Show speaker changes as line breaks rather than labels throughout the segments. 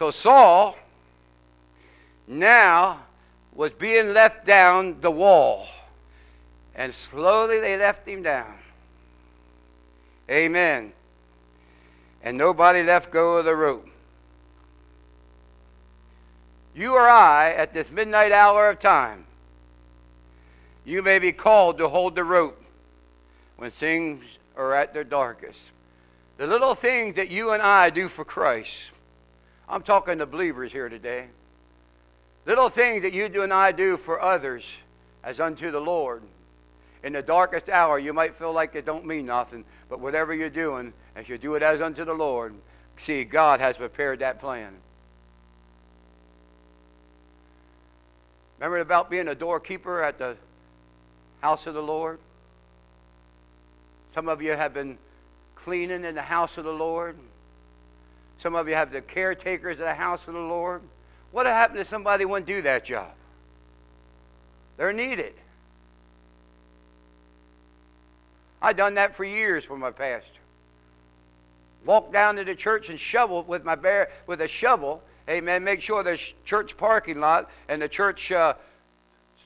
So Saul now was being left down the wall. And slowly they left him down. Amen. And nobody left go of the rope. You or I, at this midnight hour of time, you may be called to hold the rope when things are at their darkest. The little things that you and I do for Christ. I'm talking to believers here today. Little things that you do and I do for others as unto the Lord. In the darkest hour, you might feel like it don't mean nothing, but whatever you're doing, as you do it as unto the Lord, see, God has prepared that plan. Remember about being a doorkeeper at the house of the Lord? Some of you have been cleaning in the house of the Lord. Some of you have the caretakers of the house of the Lord. What would happen if somebody wouldn't do that job? They're needed. I done that for years for my pastor. Walk down to the church and shovel with my bear with a shovel. Amen. Make sure the church parking lot and the church uh,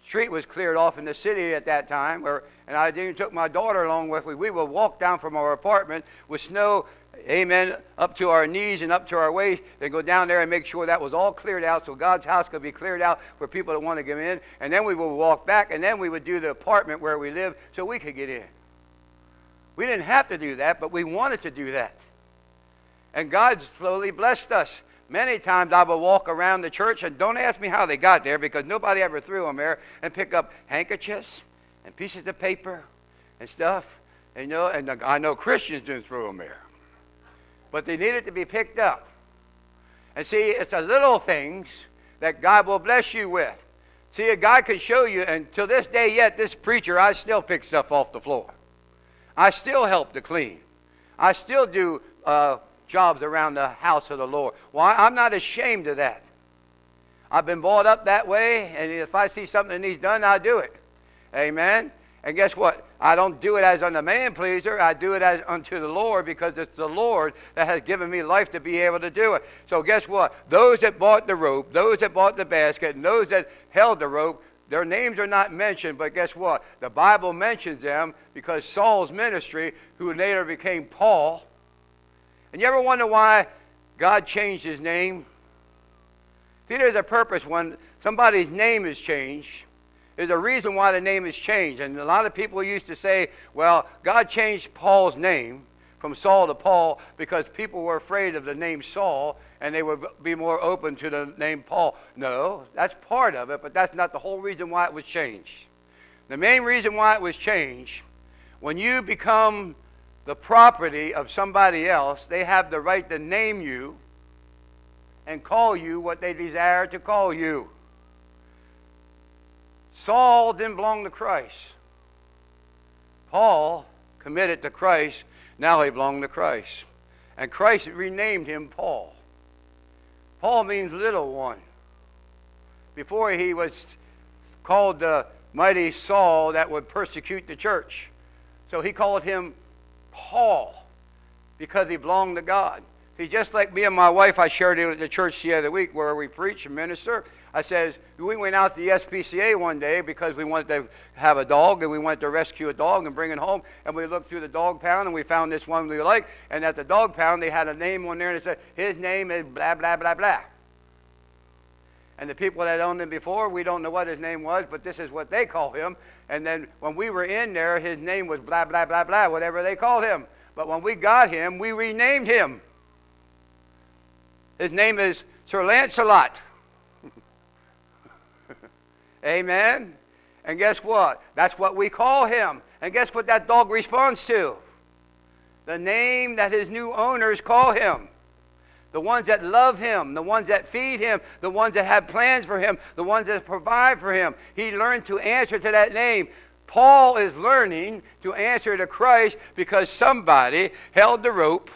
street was cleared off in the city at that time. Where, and I even took my daughter along with me. We would walk down from our apartment with snow amen, up to our knees and up to our waist, then go down there and make sure that was all cleared out so God's house could be cleared out for people that want to come in. And then we would walk back, and then we would do the apartment where we live so we could get in. We didn't have to do that, but we wanted to do that. And God slowly blessed us. Many times I would walk around the church, and don't ask me how they got there because nobody ever threw them there, and pick up handkerchiefs and pieces of paper and stuff. And, you know, and I know Christians didn't throw them there but they needed to be picked up. And see, it's the little things that God will bless you with. See, God can show you, and to this day yet, this preacher, I still pick stuff off the floor. I still help to clean. I still do uh, jobs around the house of the Lord. Why? I'm not ashamed of that. I've been brought up that way, and if I see something that needs done, I do it. Amen. And guess what? I don't do it as unto man pleaser. I do it as unto the Lord because it's the Lord that has given me life to be able to do it. So guess what? Those that bought the rope, those that bought the basket, and those that held the rope, their names are not mentioned, but guess what? The Bible mentions them because Saul's ministry, who later became Paul. And you ever wonder why God changed his name? See, there's a purpose when somebody's name is changed there's a reason why the name has changed. And a lot of people used to say, well, God changed Paul's name from Saul to Paul because people were afraid of the name Saul and they would be more open to the name Paul. No, that's part of it, but that's not the whole reason why it was changed. The main reason why it was changed, when you become the property of somebody else, they have the right to name you and call you what they desire to call you. Saul didn't belong to Christ. Paul committed to Christ. Now he belonged to Christ. And Christ renamed him Paul. Paul means little one. Before he was called the mighty Saul that would persecute the church. So he called him Paul because he belonged to God. He's just like me and my wife. I shared it at the church the other week where we preach and minister. I says, we went out to the SPCA one day because we wanted to have a dog and we wanted to rescue a dog and bring it home. And we looked through the dog pound and we found this one we liked. And at the dog pound, they had a name on there and it said, his name is blah, blah, blah, blah. And the people that owned him before, we don't know what his name was, but this is what they call him. And then when we were in there, his name was blah, blah, blah, blah, whatever they called him. But when we got him, we renamed him. His name is Sir Lancelot. Amen. And guess what? That's what we call him. And guess what that dog responds to? The name that his new owners call him. The ones that love him, the ones that feed him, the ones that have plans for him, the ones that provide for him. He learned to answer to that name. Paul is learning to answer to Christ because somebody held the rope,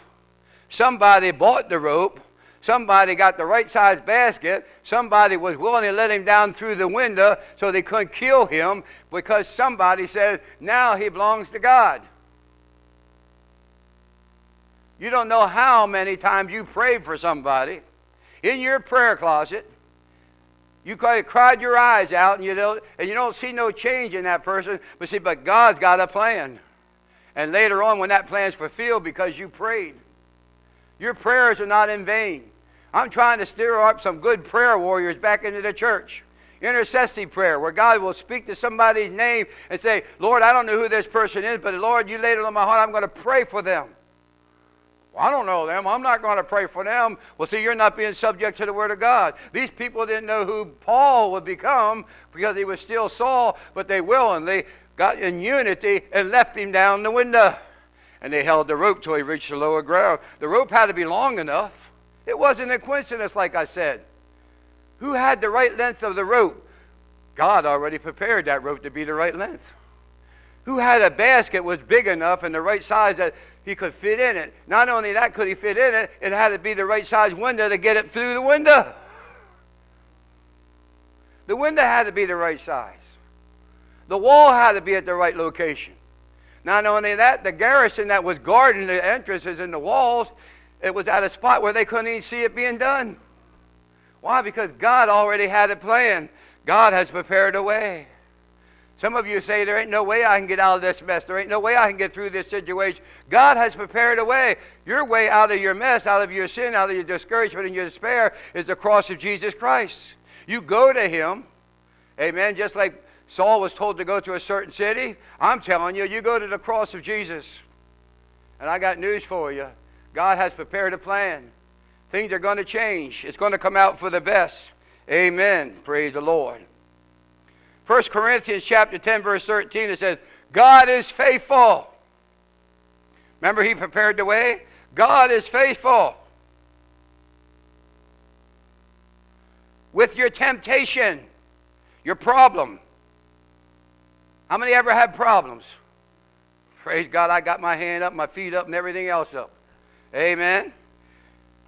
somebody bought the rope, Somebody got the right size basket. Somebody was willing to let him down through the window so they couldn't kill him because somebody said, now he belongs to God. You don't know how many times you prayed for somebody in your prayer closet. You cried your eyes out, and you don't, and you don't see no change in that person. But see, but God's got a plan. And later on, when that plan's fulfilled, because you prayed, your prayers are not in vain. I'm trying to stir up some good prayer warriors back into the church. Intercessory prayer, where God will speak to somebody's name and say, Lord, I don't know who this person is, but Lord, you laid it on my heart. I'm going to pray for them. Well, I don't know them. I'm not going to pray for them. Well, see, you're not being subject to the Word of God. These people didn't know who Paul would become because he was still Saul, but they willingly got in unity and left him down the window. And they held the rope till he reached the lower ground. The rope had to be long enough. It wasn't a coincidence, like I said. Who had the right length of the rope? God already prepared that rope to be the right length. Who had a basket was big enough and the right size that he could fit in it? Not only that could he fit in it, it had to be the right size window to get it through the window. The window had to be the right size. The wall had to be at the right location. Not only that, the garrison that was guarding the entrances and the walls, it was at a spot where they couldn't even see it being done. Why? Because God already had it planned. God has prepared a way. Some of you say, There ain't no way I can get out of this mess. There ain't no way I can get through this situation. God has prepared a way. Your way out of your mess, out of your sin, out of your discouragement and your despair is the cross of Jesus Christ. You go to Him. Amen. Just like Saul was told to go to a certain city. I'm telling you, you go to the cross of Jesus. And I got news for you. God has prepared a plan. Things are going to change. It's going to come out for the best. Amen. Praise the Lord. 1 Corinthians chapter 10, verse 13, it says, God is faithful. Remember, he prepared the way? God is faithful. With your temptation, your problem, how many ever had problems? Praise God, I got my hand up, my feet up, and everything else up. Amen.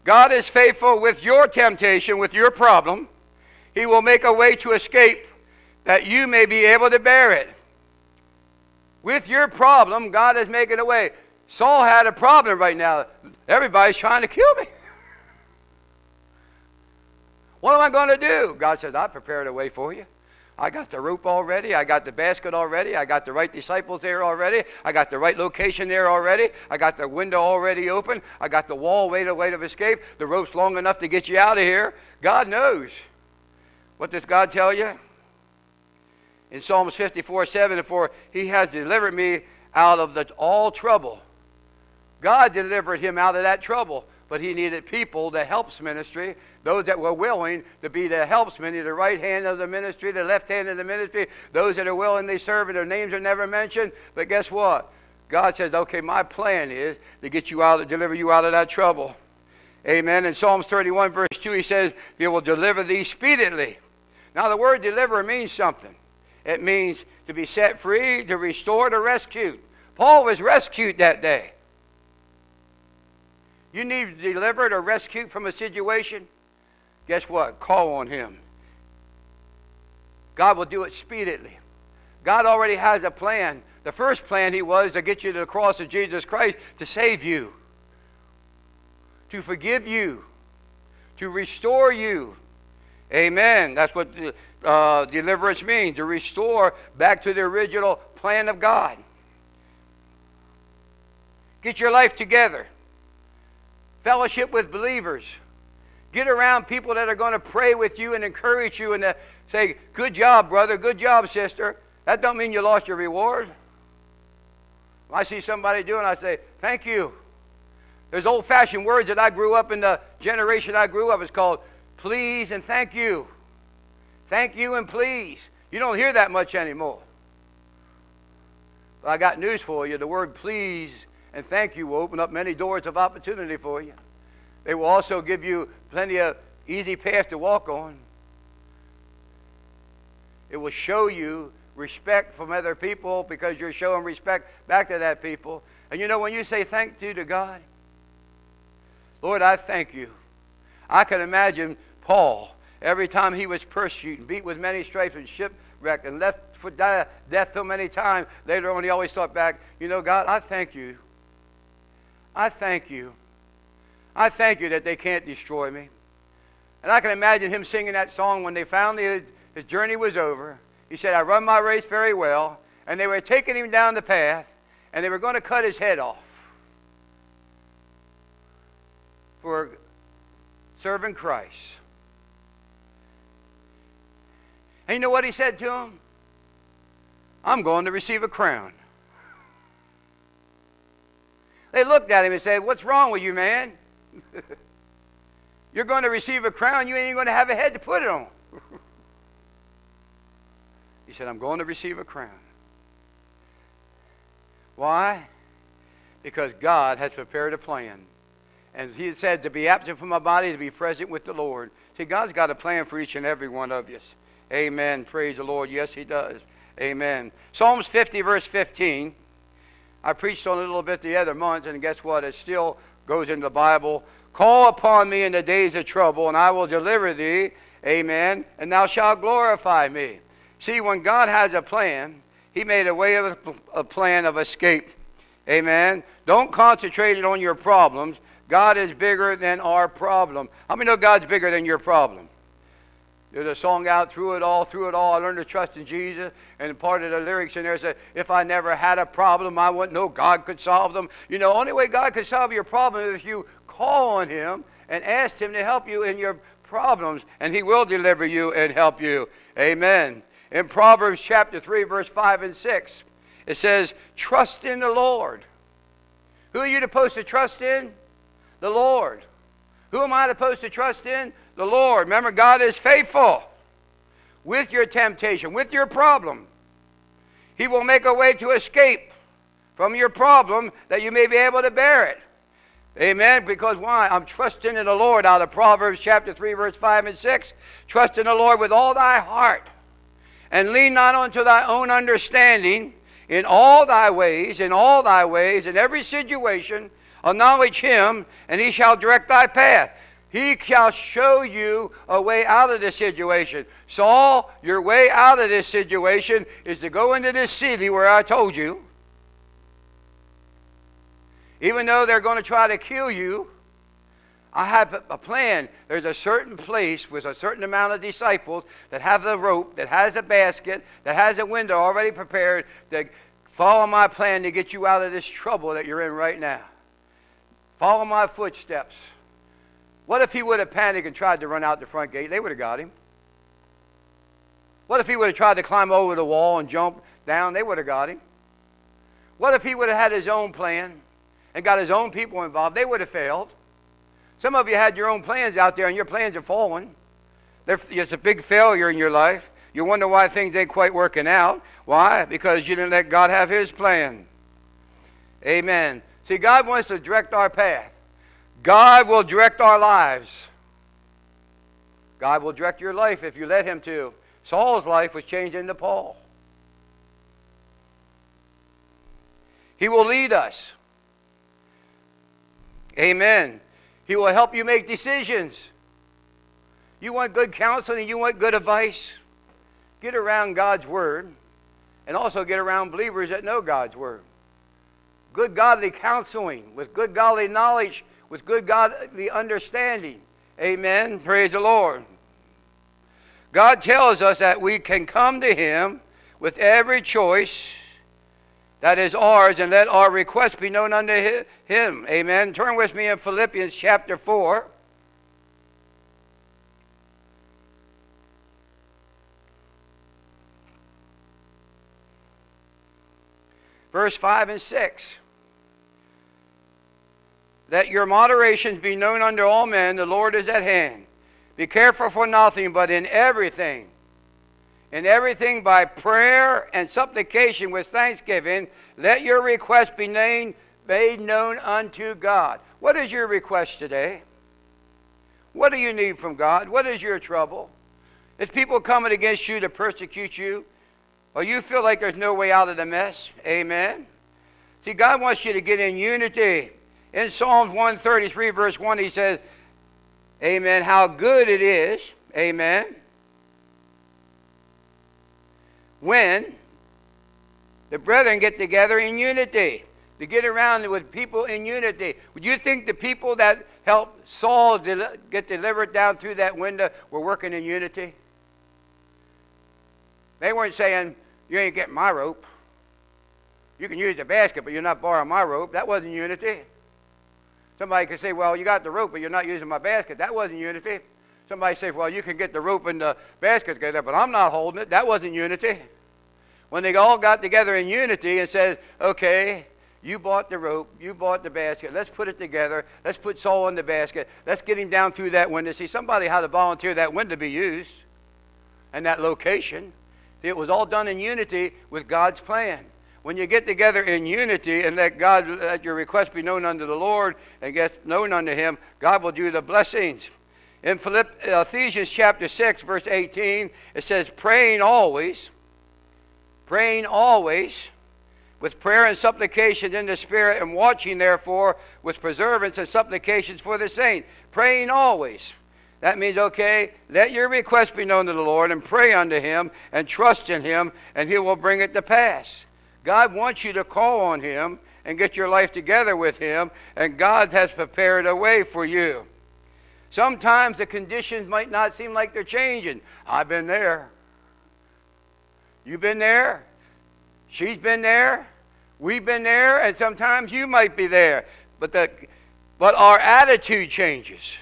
God is faithful with your temptation, with your problem. He will make a way to escape that you may be able to bear it. With your problem, God is making a way. Saul had a problem right now. Everybody's trying to kill me. What am I going to do? God says, I prepared a way for you. I got the rope already. I got the basket already. I got the right disciples there already. I got the right location there already. I got the window already open. I got the wall way to way of escape. The rope's long enough to get you out of here. God knows. What does God tell you? In Psalms 54, 7 4, He has delivered me out of the, all trouble. God delivered him out of that trouble but he needed people, the helps ministry, those that were willing to be the helpsmen, the right hand of the ministry, the left hand of the ministry, those that are willing they serve, and their names are never mentioned. But guess what? God says, okay, my plan is to get you out, to deliver you out of that trouble. Amen. In Psalms 31, verse 2, he says, He will deliver thee speedily. Now, the word deliver means something. It means to be set free, to restore, to rescue. Paul was rescued that day. You need delivered or rescued from a situation? Guess what? Call on Him. God will do it speedily. God already has a plan. The first plan He was to get you to the cross of Jesus Christ to save you, to forgive you, to restore you. Amen. That's what uh, deliverance means to restore back to the original plan of God. Get your life together fellowship with believers. Get around people that are going to pray with you and encourage you and uh, say, Good job, brother. Good job, sister. That don't mean you lost your reward. When I see somebody doing, I say, Thank you. There's old fashioned words that I grew up in the generation I grew up. It's called please and thank you. Thank you and please. You don't hear that much anymore. But I got news for you. The word please and thank you will open up many doors of opportunity for you. They will also give you plenty of easy path to walk on. It will show you respect from other people because you're showing respect back to that people. And you know, when you say thank you to God, Lord, I thank you. I can imagine Paul, every time he was persecuted, beat with many stripes and shipwrecked and left for death so many times, later on he always thought back, you know, God, I thank you I thank you I thank you that they can't destroy me. And I can imagine him singing that song when they finally, his journey was over. He said, I run my race very well. And they were taking him down the path, and they were going to cut his head off for serving Christ. And you know what he said to him? I'm going to receive a crown. They looked at him and said, What's wrong with you, man? You're going to receive a crown, you ain't going to have a head to put it on. he said, I'm going to receive a crown. Why? Because God has prepared a plan. And he said to be absent from my body, to be present with the Lord. See, God's got a plan for each and every one of you. Amen. Praise the Lord. Yes, he does. Amen. Psalms 50, verse 15. I preached on it a little bit the other month, and guess what? It still goes in the Bible. Call upon me in the days of trouble, and I will deliver thee. Amen. And thou shalt glorify me. See, when God has a plan, He made a way of a plan of escape. Amen. Don't concentrate it on your problems. God is bigger than our problem. How many know God's bigger than your problem? There's a song out through it all, through it all. I learned to trust in Jesus. And part of the lyrics in there said, if I never had a problem, I wouldn't know God could solve them. You know, only way God could solve your problem is if you call on Him and ask Him to help you in your problems, and He will deliver you and help you. Amen. In Proverbs chapter 3, verse 5 and 6, it says, Trust in the Lord. Who are you supposed to trust in? The Lord. Who am I supposed to trust in? The Lord. Remember, God is faithful with your temptation, with your problem. He will make a way to escape from your problem that you may be able to bear it. Amen. Because why? I'm trusting in the Lord out of Proverbs chapter 3, verse 5 and 6. Trust in the Lord with all thy heart, and lean not unto thy own understanding. In all thy ways, in all thy ways, in every situation, acknowledge him, and he shall direct thy path. He shall show you a way out of this situation. Saul, your way out of this situation is to go into this city where I told you. Even though they're going to try to kill you, I have a plan. There's a certain place with a certain amount of disciples that have the rope, that has a basket, that has a window already prepared to follow my plan to get you out of this trouble that you're in right now. Follow my footsteps. What if he would have panicked and tried to run out the front gate? They would have got him. What if he would have tried to climb over the wall and jump down? They would have got him. What if he would have had his own plan and got his own people involved? They would have failed. Some of you had your own plans out there and your plans are falling. it's a big failure in your life. You wonder why things ain't quite working out. Why? Because you didn't let God have his plan. Amen. See, God wants to direct our path. God will direct our lives. God will direct your life if you let Him to. Saul's life was changed into Paul. He will lead us. Amen. He will help you make decisions. You want good counseling, you want good advice, get around God's Word and also get around believers that know God's Word. Good godly counseling with good godly knowledge with good godly understanding. Amen. Praise the Lord. God tells us that we can come to Him with every choice that is ours and let our requests be known unto Him. Amen. Turn with me in Philippians chapter 4. Verse 5 and 6 that your moderations be known unto all men, the Lord is at hand. Be careful for nothing, but in everything, in everything by prayer and supplication with thanksgiving, let your request be named, made known unto God. What is your request today? What do you need from God? What is your trouble? Is people coming against you to persecute you? Or you feel like there's no way out of the mess? Amen. See, God wants you to get in unity in Psalms 133, verse 1, he says, Amen, how good it is, amen, when the brethren get together in unity. to get around with people in unity. Would you think the people that helped Saul get delivered down through that window were working in unity? They weren't saying, You ain't getting my rope. You can use the basket, but you're not borrowing my rope. That wasn't unity. Somebody could say, Well, you got the rope, but you're not using my basket. That wasn't unity. Somebody say, Well, you can get the rope and the basket together, but I'm not holding it. That wasn't unity. When they all got together in unity and said, Okay, you bought the rope. You bought the basket. Let's put it together. Let's put Saul in the basket. Let's get him down through that window. See, somebody had to volunteer that window to be used and that location. See, It was all done in unity with God's plan. When you get together in unity and let God let your request be known unto the Lord and get known unto Him, God will do the blessings. In Philipp, Ephesians chapter 6, verse 18, it says, praying always, praying always with prayer and supplication in the Spirit, and watching, therefore, with perseverance and supplications for the saints. Praying always. That means, okay, let your request be known to the Lord, and pray unto Him, and trust in Him, and He will bring it to pass. God wants you to call on Him and get your life together with Him, and God has prepared a way for you. Sometimes the conditions might not seem like they're changing. I've been there. You've been there. She's been there. We've been there, and sometimes you might be there. But, the, but our attitude changes.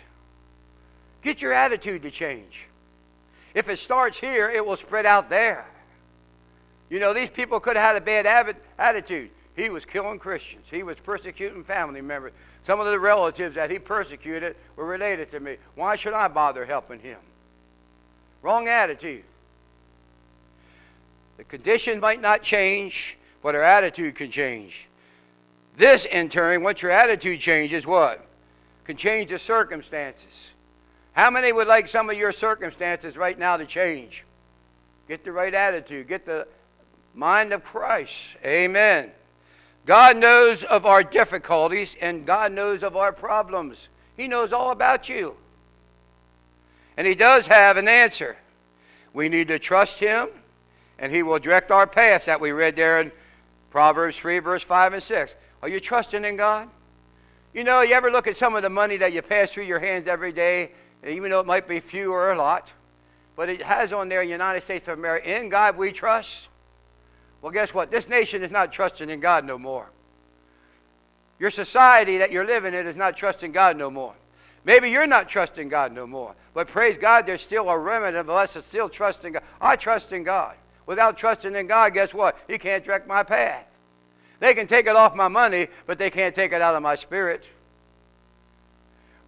Get your attitude to change. If it starts here, it will spread out there. You know, these people could have had a bad attitude. He was killing Christians. He was persecuting family members. Some of the relatives that he persecuted were related to me. Why should I bother helping him? Wrong attitude. The condition might not change, but our attitude can change. This, in turn, once your attitude changes, what? Can change the circumstances. How many would like some of your circumstances right now to change? Get the right attitude. Get the mind of Christ. Amen. God knows of our difficulties and God knows of our problems. He knows all about you. And He does have an answer. We need to trust Him and He will direct our paths that we read there in Proverbs 3, verse 5 and 6. Are you trusting in God? You know, you ever look at some of the money that you pass through your hands every day, even though it might be few or a lot, but it has on there United States of America, in God we trust. Well, guess what? This nation is not trusting in God no more. Your society that you're living in is not trusting God no more. Maybe you're not trusting God no more. But praise God, there's still a remnant of us that's still trusting God. I trust in God. Without trusting in God, guess what? He can't direct my path. They can take it off my money, but they can't take it out of my spirit.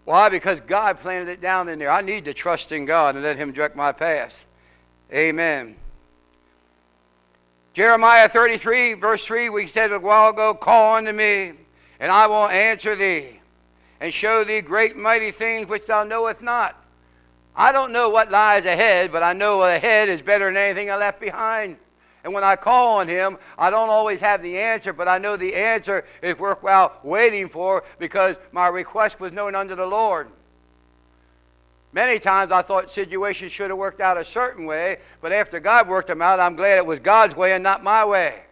Why? Because God planted it down in there. I need to trust in God and let Him direct my path. Amen. Jeremiah 33, verse 3, we said a while ago, Call unto me, and I will answer thee, and show thee great mighty things which thou knowest not. I don't know what lies ahead, but I know ahead is better than anything I left behind. And when I call on Him, I don't always have the answer, but I know the answer is worthwhile waiting for because my request was known unto the Lord. Many times I thought situations should have worked out a certain way, but after God worked them out, I'm glad it was God's way and not my way.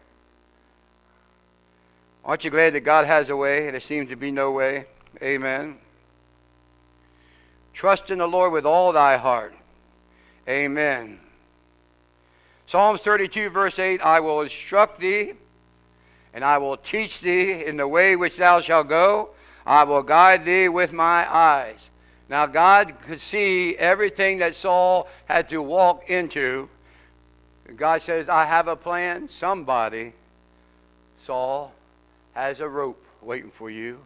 Aren't you glad that God has a way? And there seems to be no way. Amen. Trust in the Lord with all thy heart. Amen. Psalms 32, verse 8 I will instruct thee, and I will teach thee in the way which thou shalt go. I will guide thee with my eyes. Now, God could see everything that Saul had to walk into. God says, I have a plan. Somebody, Saul, has a rope waiting for you.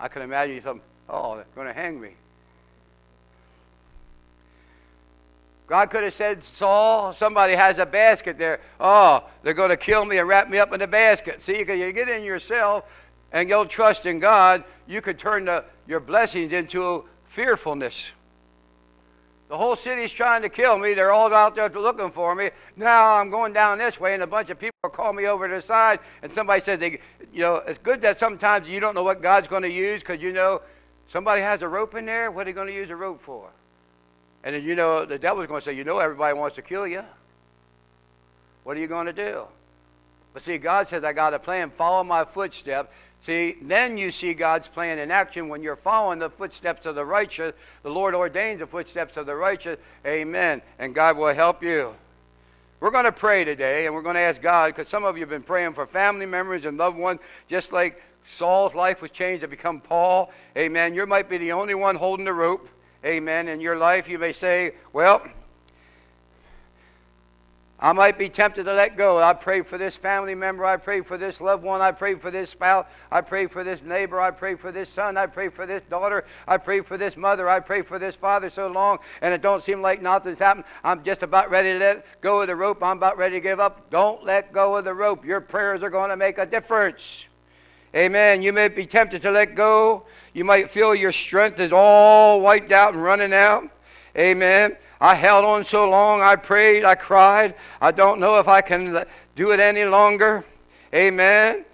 I can imagine something, oh, they're going to hang me. God could have said, Saul, somebody has a basket there. Oh, they're going to kill me and wrap me up in the basket. See, you, you get in yourself and you'll trust in God, you could turn the, your blessings into fearfulness. The whole city's trying to kill me. They're all out there looking for me. Now I'm going down this way, and a bunch of people calling me over to the side. And somebody says, they, you know, it's good that sometimes you don't know what God's going to use because you know somebody has a rope in there. What are they going to use a rope for? And then you know the devil's going to say, you know everybody wants to kill you. What are you going to do? But see, God says, I got a plan. Follow my footsteps. See, then you see God's plan in action when you're following the footsteps of the righteous. The Lord ordains the footsteps of the righteous. Amen. And God will help you. We're going to pray today, and we're going to ask God, because some of you have been praying for family members and loved ones, just like Saul's life was changed to become Paul. Amen. You might be the only one holding the rope. Amen. In your life, you may say, well, I might be tempted to let go. I pray for this family member. I pray for this loved one. I pray for this spouse. I pray for this neighbor. I pray for this son. I pray for this daughter. I pray for this mother. I pray for this father so long, and it don't seem like nothing's happened. I'm just about ready to let go of the rope. I'm about ready to give up. Don't let go of the rope. Your prayers are going to make a difference. Amen. You may be tempted to let go. You might feel your strength is all wiped out and running out. Amen. I held on so long. I prayed. I cried. I don't know if I can do it any longer. Amen.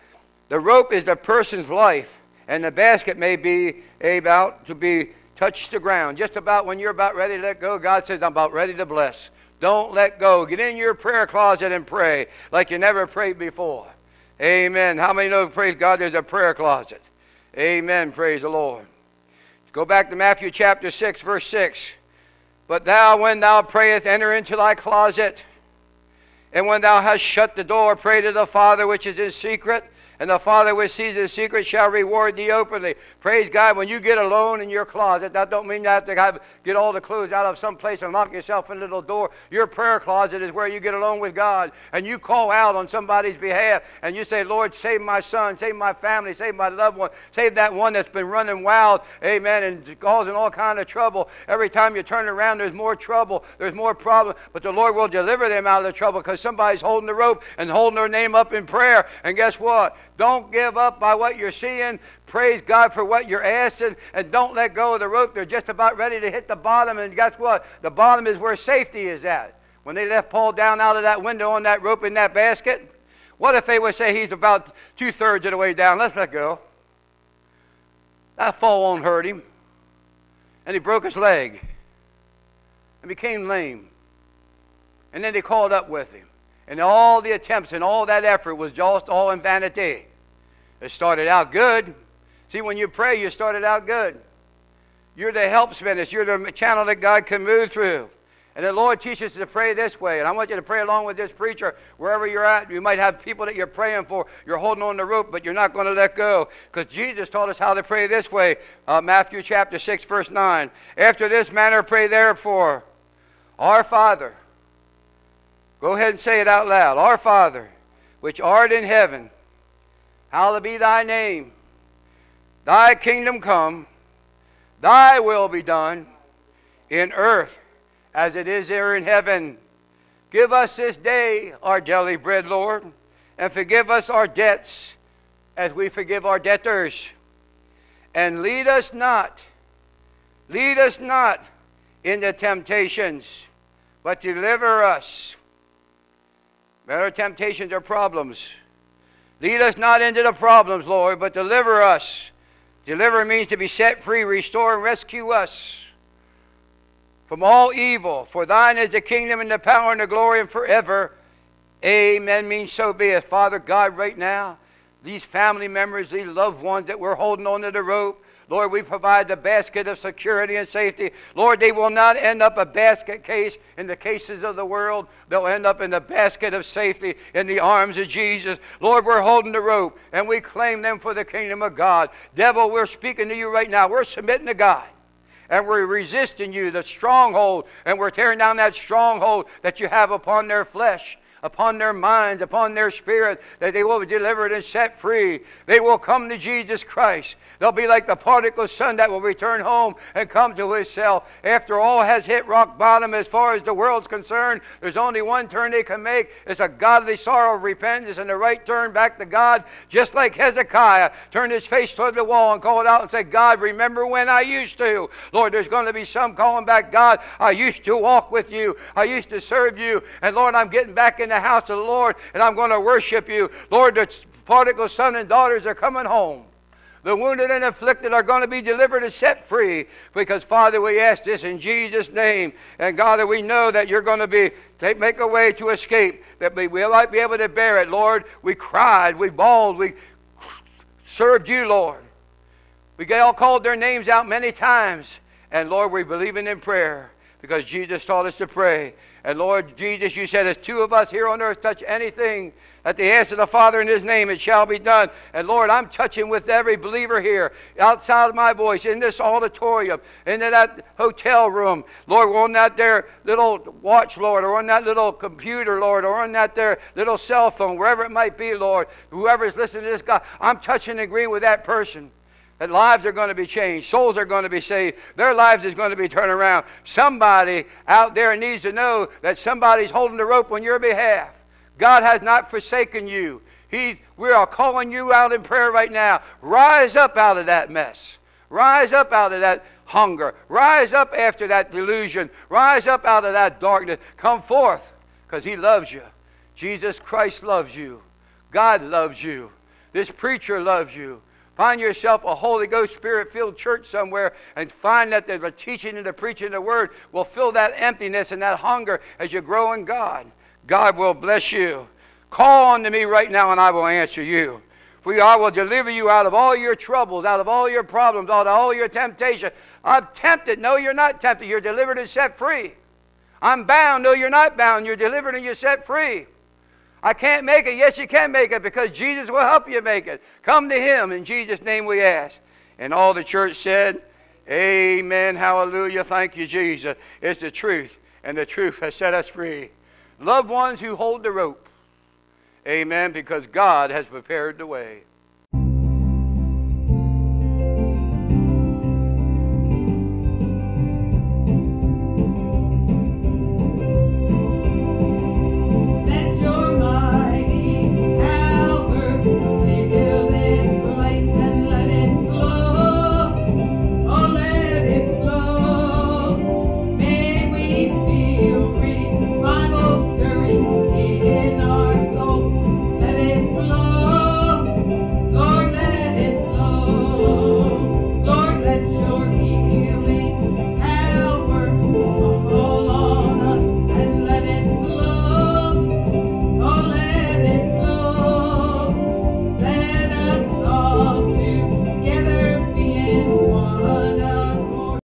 The rope is the person's life, and the basket may be about to be touched the ground. Just about when you're about ready to let go, God says, I'm about ready to bless. Don't let go. Get in your prayer closet and pray like you never prayed before. Amen. How many know, praise God, there's a prayer closet? Amen. Praise the Lord. Go back to Matthew chapter 6, verse 6. But thou, when thou prayest, enter into thy closet. And when thou hast shut the door, pray to the Father which is in secret, and the Father which sees in secret shall reward thee openly. Praise God. When you get alone in your closet, that don't mean you have to get all the clothes out of some place and lock yourself in a little door. Your prayer closet is where you get alone with God, and you call out on somebody's behalf, and you say, Lord, save my son, save my family, save my loved one, save that one that's been running wild, amen, and causing all kind of trouble. Every time you turn around, there's more trouble, there's more problem, but the Lord will deliver them out of the trouble because somebody's holding the rope and holding their name up in prayer. And guess what? Don't give up by what you're seeing. Praise God for what you're asking, and don't let go of the rope. They're just about ready to hit the bottom, and guess what? The bottom is where safety is at. When they left Paul down out of that window on that rope in that basket, what if they would say he's about two thirds of the way down? Let's let go. That fall won't hurt him. And he broke his leg and became lame. And then they called up with him. And all the attempts and all that effort was just all in vanity. It started out good. See, when you pray, you started out good. You're the help spinach. You're the channel that God can move through. And the Lord teaches us to pray this way. And I want you to pray along with this preacher wherever you're at. You might have people that you're praying for. You're holding on the rope, but you're not going to let go. Because Jesus taught us how to pray this way. Uh, Matthew chapter 6, verse 9. After this manner, pray therefore, Our Father. Go ahead and say it out loud. Our Father, which art in heaven Hallowed be thy name. Thy kingdom come, thy will be done in earth as it is there in heaven. Give us this day our daily bread, Lord, and forgive us our debts as we forgive our debtors. And lead us not, lead us not into temptations, but deliver us. Better temptations are problems. Lead us not into the problems, Lord, but deliver us. Deliver means to be set free, restore, and rescue us from all evil. For thine is the kingdom and the power and the glory and forever. Amen means so be it. Father God, right now, these family members, these loved ones that we're holding onto the rope, Lord, we provide the basket of security and safety. Lord, they will not end up a basket case in the cases of the world. They'll end up in the basket of safety in the arms of Jesus. Lord, we're holding the rope and we claim them for the kingdom of God. Devil, we're speaking to you right now. We're submitting to God and we're resisting you, the stronghold, and we're tearing down that stronghold that you have upon their flesh upon their minds, upon their spirit, that they will be delivered and set free. They will come to Jesus Christ. They'll be like the prodigal son that will return home and come to himself. After all has hit rock bottom as far as the world's concerned, there's only one turn they can make. It's a godly sorrow of repentance and the right turn back to God, just like Hezekiah turned his face toward the wall and called out and said, God, remember when I used to. Lord, there's going to be some calling back, God, I used to walk with you. I used to serve you. And Lord, I'm getting back in the house of the Lord and I'm going to worship you. Lord, the prodigal son and daughters are coming home. The wounded and afflicted are going to be delivered and set free. Because, Father, we ask this in Jesus' name. And, God, we know that you're going to be take, make a way to escape, that we, we might be able to bear it. Lord, we cried, we bawled, we served you, Lord. We all called their names out many times. And, Lord, we're believing in prayer because Jesus taught us to pray. And Lord Jesus, you said, as two of us here on earth touch anything at the hands of the Father in His name, it shall be done. And Lord, I'm touching with every believer here, outside of my voice, in this auditorium, into that hotel room. Lord, on that there little watch, Lord, or on that little computer, Lord, or on that there little cell phone, wherever it might be, Lord, whoever's listening to this God, I'm touching and agreeing with that person that lives are going to be changed, souls are going to be saved, their lives is going to be turned around. Somebody out there needs to know that somebody's holding the rope on your behalf. God has not forsaken you. He, we are calling you out in prayer right now. Rise up out of that mess. Rise up out of that hunger. Rise up after that delusion. Rise up out of that darkness. Come forth because He loves you. Jesus Christ loves you. God loves you. This preacher loves you. Find yourself a Holy Ghost Spirit filled church somewhere and find that the teaching and the preaching of the Word will fill that emptiness and that hunger as you grow in God. God will bless you. Call unto me right now and I will answer you. For I will deliver you out of all your troubles, out of all your problems, out of all your temptation. I'm tempted. No, you're not tempted. You're delivered and set free. I'm bound. No, you're not bound. You're delivered and you're set free. I can't make it. Yes, you can make it because Jesus will help you make it. Come to Him. In Jesus' name we ask. And all the church said, Amen. Hallelujah. Thank you, Jesus. It's the truth, and the truth has set us free. Loved ones who hold the rope. Amen. Because God has prepared the way.